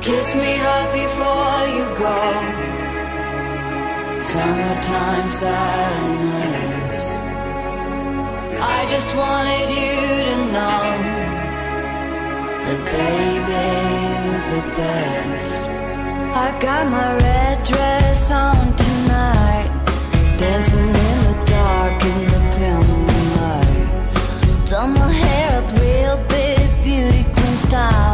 Kiss me hard before you go. Summertime sadness I just wanted you to know That baby, the best. I got my red dress on Done my hair up real big, beauty queen style.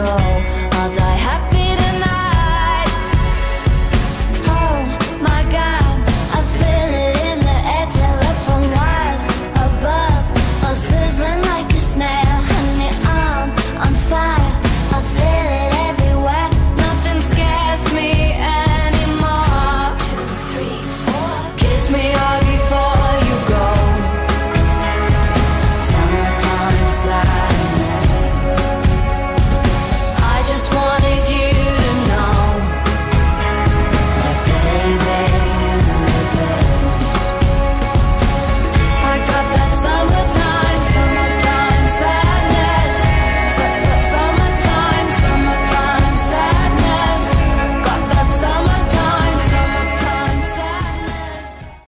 go.